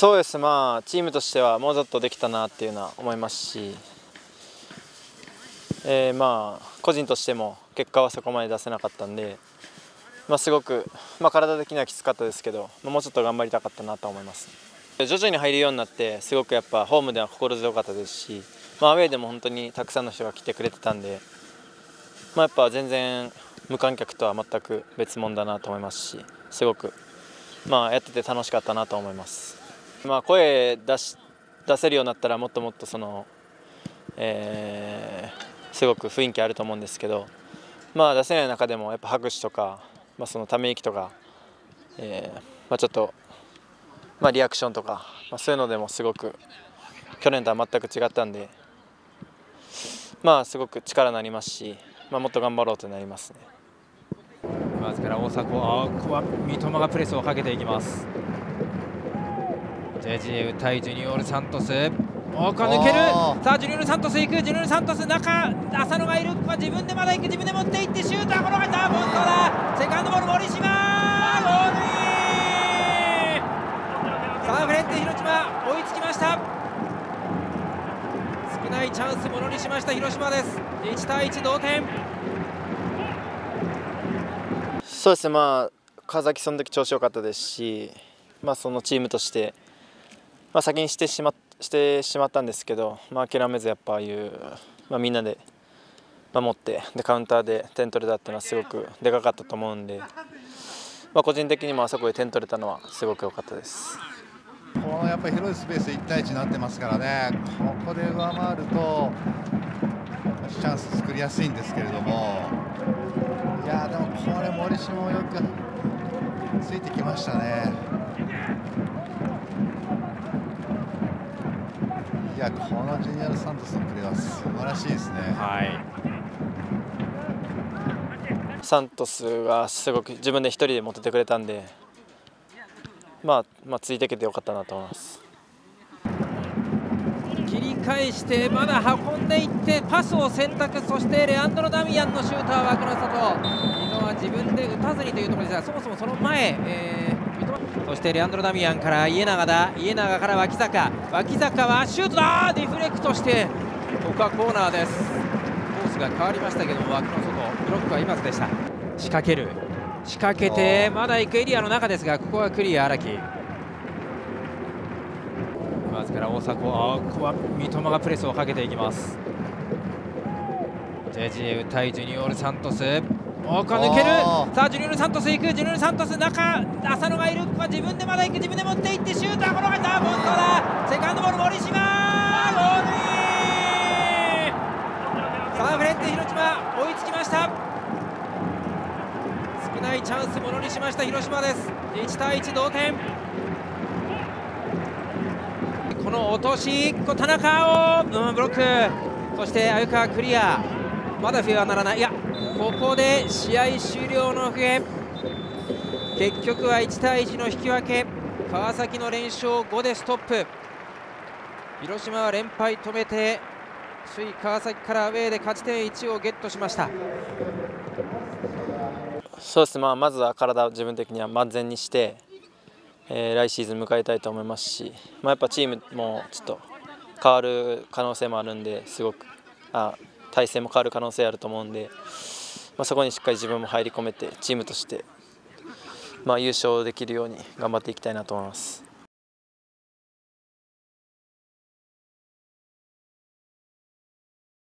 そうです。まあチームとしてはもうちょっとできたなっていうのは思いますし、えー、まあ個人としても結果はそこまで出せなかったんで、まあ、すごく、まあ、体的にはきつかったですけど、まあ、もうちょっと頑張りたかったなと思います。徐々に入るようになってすごくやっぱホームでは心強かったですし、まあ、アウェーでも本当にたくさんの人が来てくれてたんで、まあ、やっぱ全然無観客とは全く別物だなと思いますしすごく、まあ、やってて楽しかったなと思います。まあ、声出し出せるようになったらもっともっとその、えー、すごく雰囲気あると思うんですけど、まあ、出せない中でもやっぱ拍手とか、まあ、そのため息とか、えーまあ、ちょっと、まあ、リアクションとか、まあ、そういうのでもすごく去年とは全く違ったんで、まあ、すごく力になりますし、まあ、もっと頑張ろうとなりますね。まずから大迫ここは三笘がプレスをかけていきます。JGA 対ジュニオール・サントス。おこ抜ける。さあジュニオール・サントス行く。ジュニオール・サントス中浅野がいる。ここは自分でまだ行く自分で持っていってシュートは転がったボントだ。セカンドボール森島ゴールさあフレッテ広島追いつきました。少ないチャンスものにしました広島です。1対1同点。そうですねまあ川崎その時調子良かったですしまあそのチームとしてまあ、先にしてしましてしまったんですけど、まあ、諦めずやっぱああいう、まあ、みんなで守ってでカウンターで点取れたっていうのはすごくでかかったと思うんで、まあ、個人的にもあそこで点取れたのはすごく良かったです。このやっぱり広いスペース1対1になってますからね、ここで上回るとチャンス作りやすいんですけれども、いやでもこれ、森島もよくついてきましたね。やこのジュニアル・サントスのプレーは素晴らしいですね。はいサントスはすごく自分で一人で持っててくれたんで、まあ、まあついていけてよかったなと思います。切り返してまだ運んでいってパスを選択そしてレアンドロ・ダミアンのシューター枠の外伊野は自分で打たずにというところですがそもそもその前、えーそしてレアンドロ・ダミアンから家長だ。家長から脇坂。脇坂はシュートだ！ディフレクトしてここはコーナーです。コースが変わりましたけども枠の外。ブロックはいませんでした。仕掛ける。仕掛けてまだ行くエリアの中ですがここはクリア荒木。まずから大迫。あここは三笘がプレスをかけていきます。JGA 対ジュニオール・サントスおこ抜けるさあジュニオル・サントス行く。ジュニオル・サントス中浅野がいる。ここは自分でまだ行く。自分で持っていってシュートは転がった。ボントだセカンドボール森島。ゴールインさあフレッテ広島。追いつきました。少ないチャンスものにしました。広島です。1対1同点。この落とし田中を、うん、ブロック。そして鮎川クリア。まだ笛はならない。いやここで試合終了の笛結局は1対1の引き分け。川崎の連勝5でストップ。広島は連敗止めて首位川崎からアウェーで勝ち点1をゲットしました。そうですね、まあ、まずは体を自分的には万全にして、えー、来シーズン迎えたいと思いますし、まあ、やっぱチームもちょっと変わる可能性もあるんですごくあ体制も変わる可能性あると思うんで。まあ、そこにしっかり自分も入り込めてチームとして、まあ、優勝できるように頑張っていきたいなと思います。